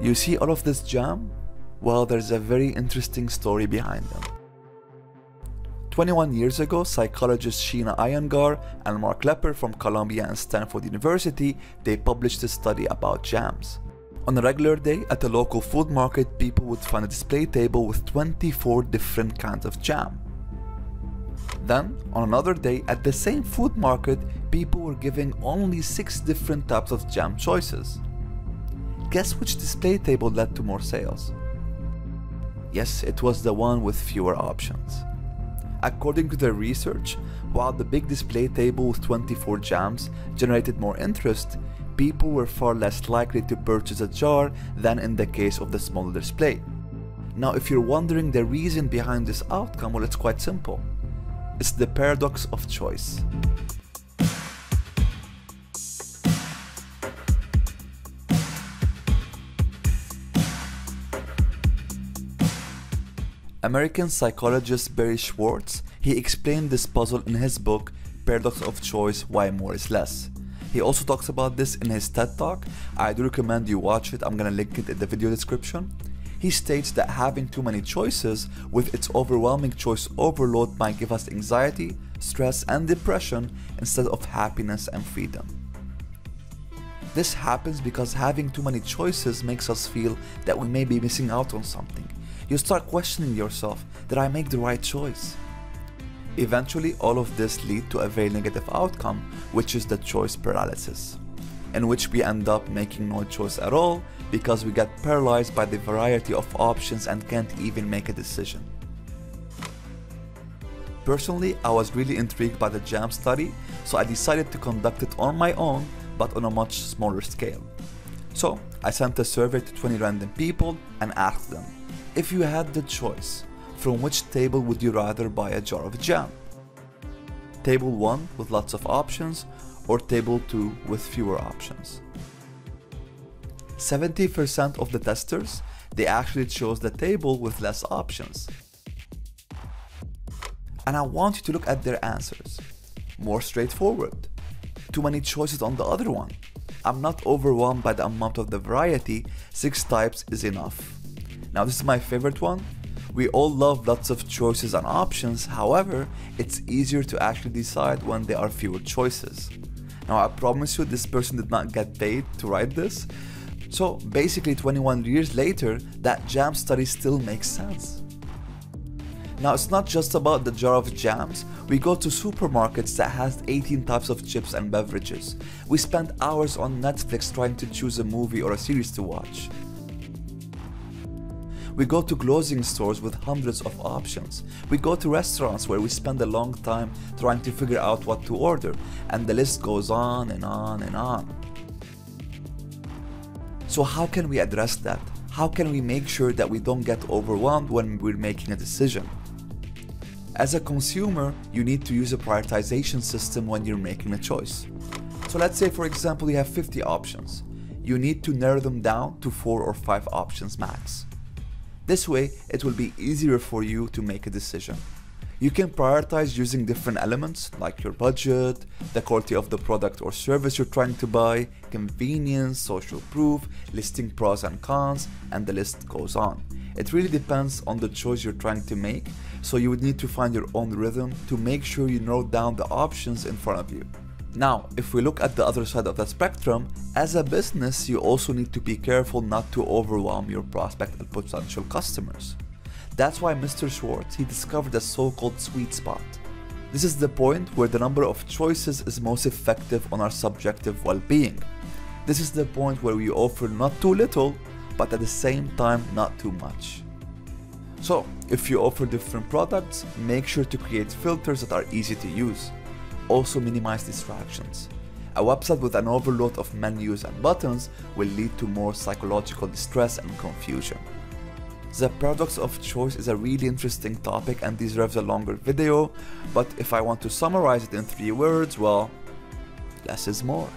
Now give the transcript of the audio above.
You see all of this jam? Well, there's a very interesting story behind them. 21 years ago, psychologists Sheena Iyengar and Mark Lepper from Columbia and Stanford University, they published a study about jams. On a regular day at a local food market, people would find a display table with 24 different kinds of jam. Then, on another day at the same food market, people were giving only 6 different types of jam choices. Guess which display table led to more sales? Yes, it was the one with fewer options. According to their research, while the big display table with 24 jams generated more interest, people were far less likely to purchase a jar than in the case of the smaller display. Now, if you're wondering the reason behind this outcome, well, it's quite simple. It's the paradox of choice. American psychologist Barry Schwartz, he explained this puzzle in his book Paradox of Choice Why More is Less. He also talks about this in his TED Talk. I do recommend you watch it. I'm gonna link it in the video description. He states that having too many choices with its overwhelming choice overload might give us anxiety, stress, and depression instead of happiness and freedom. This happens because having too many choices makes us feel that we may be missing out on something you start questioning yourself, did I make the right choice? Eventually, all of this lead to a very negative outcome, which is the choice paralysis, in which we end up making no choice at all because we get paralyzed by the variety of options and can't even make a decision. Personally, I was really intrigued by the JAM study, so I decided to conduct it on my own, but on a much smaller scale. So, I sent a survey to 20 random people and asked them, if you had the choice, from which table would you rather buy a jar of jam? Table 1 with lots of options or table 2 with fewer options? 70% of the testers, they actually chose the table with less options. And I want you to look at their answers. More straightforward. Too many choices on the other one. I'm not overwhelmed by the amount of the variety, 6 types is enough. Now this is my favorite one. We all love lots of choices and options, however, it's easier to actually decide when there are fewer choices. Now I promise you this person did not get paid to write this, so basically 21 years later, that jam study still makes sense. Now it's not just about the jar of jams, we go to supermarkets that has 18 types of chips and beverages. We spend hours on Netflix trying to choose a movie or a series to watch. We go to clothing stores with hundreds of options. We go to restaurants where we spend a long time trying to figure out what to order, and the list goes on and on and on. So, how can we address that? How can we make sure that we don't get overwhelmed when we're making a decision? As a consumer, you need to use a prioritization system when you're making a choice. So let's say for example you have 50 options. You need to narrow them down to 4 or 5 options max. This way, it will be easier for you to make a decision. You can prioritize using different elements like your budget, the quality of the product or service you're trying to buy, convenience, social proof, listing pros and cons, and the list goes on. It really depends on the choice you're trying to make, so you would need to find your own rhythm to make sure you narrow down the options in front of you. Now, if we look at the other side of the spectrum, as a business, you also need to be careful not to overwhelm your prospect and potential customers. That's why Mr. Schwartz, he discovered a so-called sweet spot. This is the point where the number of choices is most effective on our subjective well-being. This is the point where we offer not too little, but at the same time not too much. So, if you offer different products, make sure to create filters that are easy to use also minimize distractions. A website with an overload of menus and buttons will lead to more psychological distress and confusion. The paradox of choice is a really interesting topic and deserves a longer video, but if I want to summarize it in three words, well, less is more.